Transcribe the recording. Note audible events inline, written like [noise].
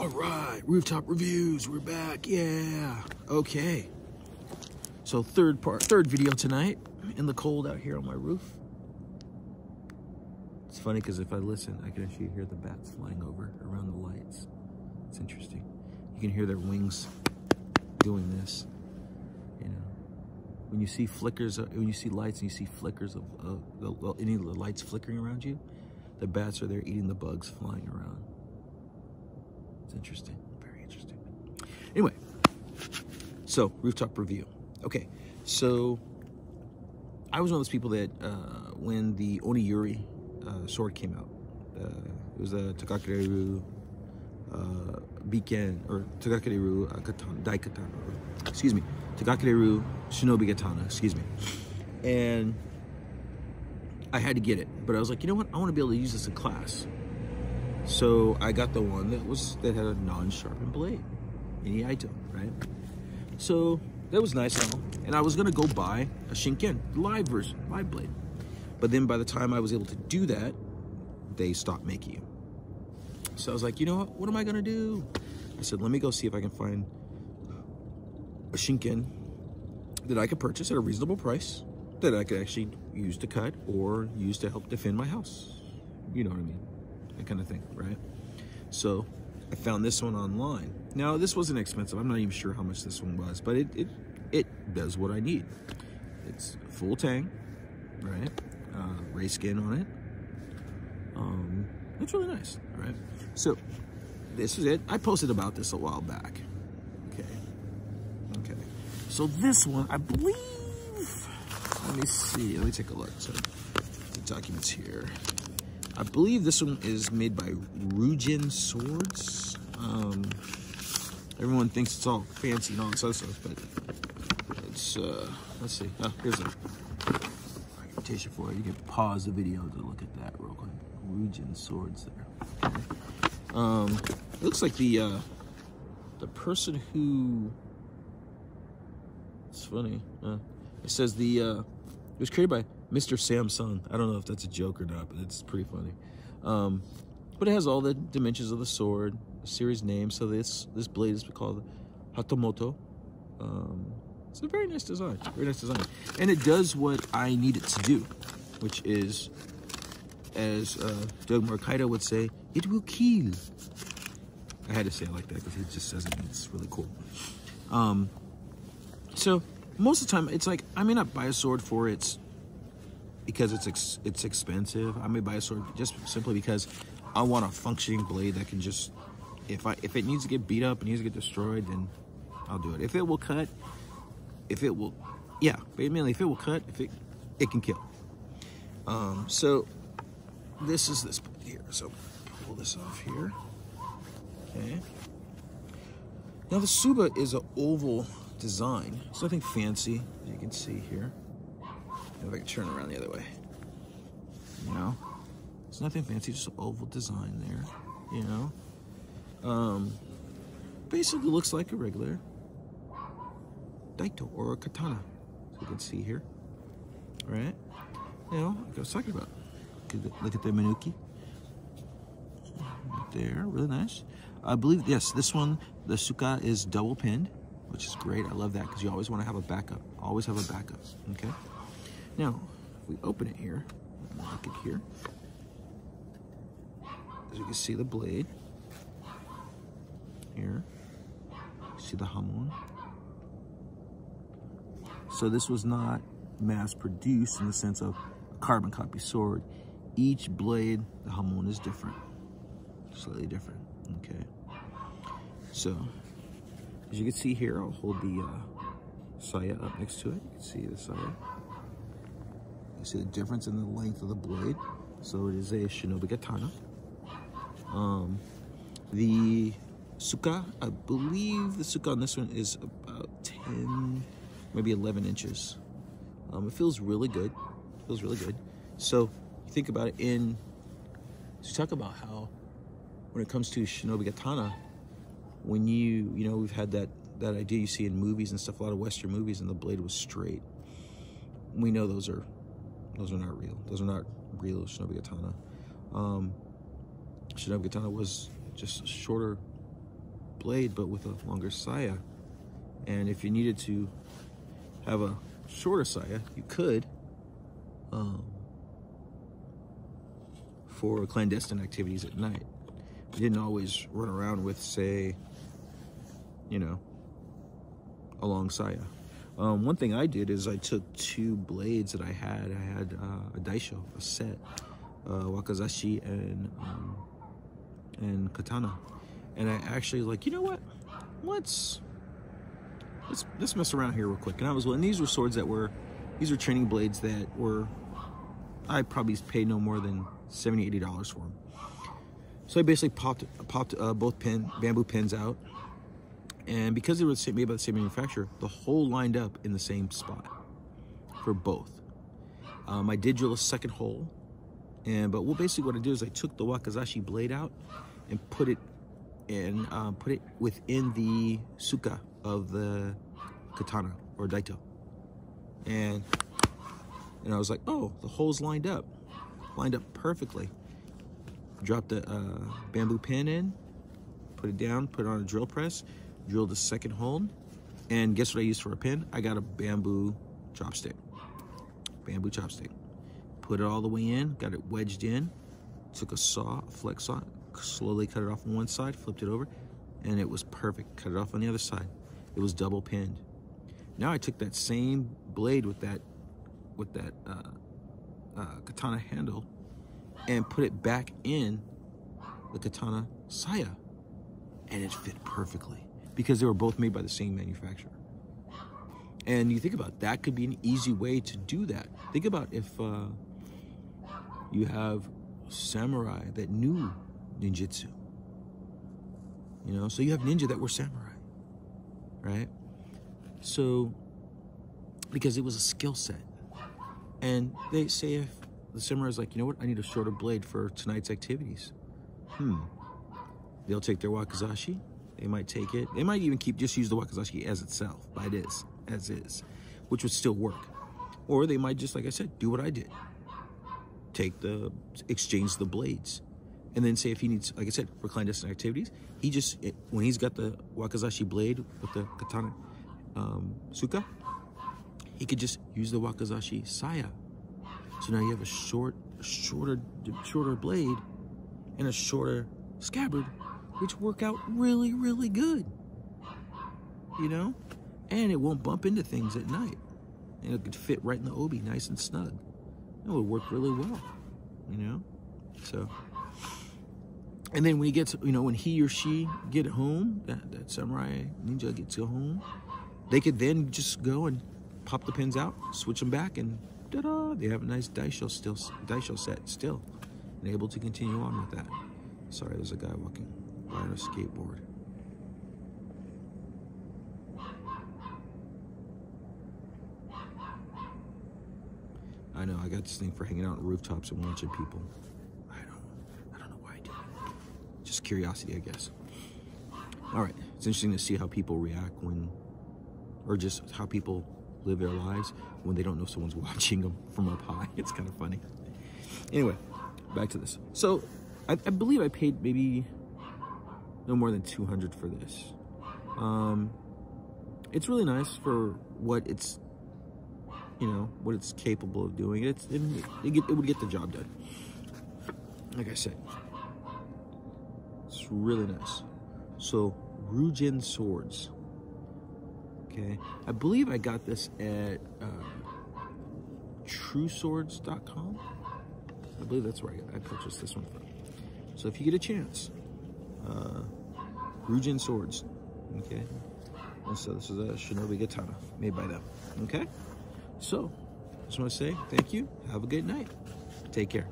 All right, rooftop reviews. We're back. Yeah. Okay. So third part, third video tonight in the cold out here on my roof. It's funny because if I listen, I can actually hear the bats flying over around the lights. It's interesting. You can hear their wings doing this. You know, when you see flickers, when you see lights and you see flickers of, of well, any of the lights flickering around you, the bats are there eating the bugs flying around. It's interesting, very interesting. Anyway, so rooftop review. Okay, so I was one of those people that uh, when the Oniyuri uh, sword came out, uh, it was a Takakeru uh, Biken, or Takakeru uh, katana, Daikatana, or, excuse me, Takakeru Shinobi Katana, excuse me. And I had to get it, but I was like, you know what? I want to be able to use this in class. So I got the one that was that had a non-sharpened blade, the Aito, right? So that was nice and all. And I was gonna go buy a Shinken, live version, live blade. But then by the time I was able to do that, they stopped making it. So I was like, you know what? What am I gonna do? I said, let me go see if I can find a Shinken that I could purchase at a reasonable price that I could actually use to cut or use to help defend my house. You know what I mean? That kind of thing, right? So I found this one online. Now this wasn't expensive. I'm not even sure how much this one was, but it it, it does what I need. It's full tang, right? Uh, ray skin on it. Um, it's really nice, all right? So this is it. I posted about this a while back. Okay. Okay. So this one, I believe, let me see, let me take a look. So the documents here. I believe this one is made by Ryujin Swords. Um, everyone thinks it's all fancy and all other stuff, but it's, uh, let's see. Oh, here's a documentation for it. You can pause the video to look at that real quick. Ryujin Swords there. Okay. Um, it looks like the, uh, the person who, it's funny, uh, it says the, uh, it was created by Mr. Samsung. I don't know if that's a joke or not, but it's pretty funny. Um, but it has all the dimensions of the sword, series name. So this this blade is called Hatamoto. Um, it's a very nice design. Very nice design, and it does what I need it to do, which is, as uh, Doug Marcaida would say, it will kill. I had to say it like that because he just says it. It's really cool. Um, so most of the time, it's like I may not buy a sword for its because it's ex it's expensive. I may buy a sword just simply because I want a functioning blade that can just if I if it needs to get beat up and needs to get destroyed, then I'll do it. If it will cut, if it will, yeah, but mainly if it will cut, if it it can kill. Um, so this is this here. So pull this off here. Okay. Now the Tsuba is an oval design. It's nothing fancy, as you can see here. If I can turn around the other way. You know? It's nothing fancy, just an oval design there. You know? Um, basically looks like a regular Daito or a katana. So you can see here. Alright? You know, like I was talking about. Look at the Menuki. Right there, really nice. I believe, yes, this one, the Tsuka is double pinned, which is great. I love that because you always want to have a backup. Always have a backup, okay? Now, if we open it here, lock it here, as you can see the blade here, see the hamon. So this was not mass produced in the sense of a carbon copy sword. Each blade, the hamon is different, slightly different, okay? So, as you can see here, I'll hold the uh, saya up next to it. You can see the saya. You see the difference in the length of the blade. So it is a shinobi katana. Um, the tsuka, I believe the tsuka on this one is about 10, maybe 11 inches. Um, it feels really good. It feels really good. So you think about it in, so talk about how when it comes to shinobi katana, when you, you know, we've had that, that idea you see in movies and stuff, a lot of Western movies, and the blade was straight. We know those are, those are not real. Those are not real Shinobi Katana. Um, Shinobi Katana was just a shorter blade, but with a longer saya. And if you needed to have a shorter saya, you could. Um, for clandestine activities at night. We didn't always run around with, say, you know, a long saya. Um, one thing I did is I took two blades that I had. I had uh, a daisho, a set, uh, wakizashi and um, and katana, and I actually like, you know what? Let's let's let's mess around here real quick. And I was, and these were swords that were, these were training blades that were, I probably paid no more than 70 80 dollars for them. So I basically popped popped uh, both pin bamboo pins out, and because they were made by the same manufacturer, the hole lined up in the same spot for both. Um, I did drill a second hole, and but what basically what I did is I took the wakizashi blade out and put it in uh, put it within the tsuka of the katana or daito, and and I was like, oh, the hole's lined up lined up perfectly. Drop the uh, bamboo pin in, put it down, put it on a drill press, drill the second hole, and guess what I used for a pin? I got a bamboo chopstick. Bamboo chopstick. Put it all the way in, got it wedged in, took a saw, a flex saw, slowly cut it off on one side, flipped it over, and it was perfect. Cut it off on the other side. It was double pinned. Now I took that same blade with that with that uh, uh, katana handle and put it back in the katana saya and it fit perfectly because they were both made by the same manufacturer and you think about it, that could be an easy way to do that think about if uh, you have samurai that knew ninjutsu you know so you have ninja that were samurai right so because it was a skill set and they say if the samurai is like, you know what, I need a shorter blade for tonight's activities. Hmm. They'll take their wakizashi. They might take it. They might even keep just use the wakizashi as itself, by this, as is, which would still work. Or they might just, like I said, do what I did. Take the, exchange the blades. And then say if he needs, like I said, for clandestine activities, he just, when he's got the wakizashi blade with the katana um, tsuka, he could just use the wakizashi saya. So now you have a short, shorter, shorter blade and a shorter scabbard, which work out really, really good. You know? And it won't bump into things at night. And it could fit right in the obi, nice and snug. It would work really well, you know? So, and then when he gets, you know, when he or she get home, that, that samurai ninja gets home, they could then just go and pop the pins out, switch them back, and ta-da, they have a nice daisho still, daisho set still, and able to continue on with that. Sorry, there's a guy walking on a skateboard. I know, I got this thing for hanging out on rooftops and watching people. I don't, I don't know why I do it. Just curiosity, I guess. All right, it's interesting to see how people react when, or just how people live their lives when they don't know someone's [laughs] watching them from up high. [laughs] It's kind of funny. Anyway, back to this. So I, I believe I paid maybe no more than 200 for this. Um, it's really nice for what it's, you know, what it's capable of doing. It's, it, it, it would get the job done. Like I said, it's really nice. So, Ryujin Swords. Okay, I believe I got this at uh, TrueSwords.com. I believe that's where I, I purchased this one from. So if you get a chance, uh, Ryujin Swords. Okay, and so this is a Shinobi Katana made by them. Okay, so just want to say thank you. Have a good night. Take care.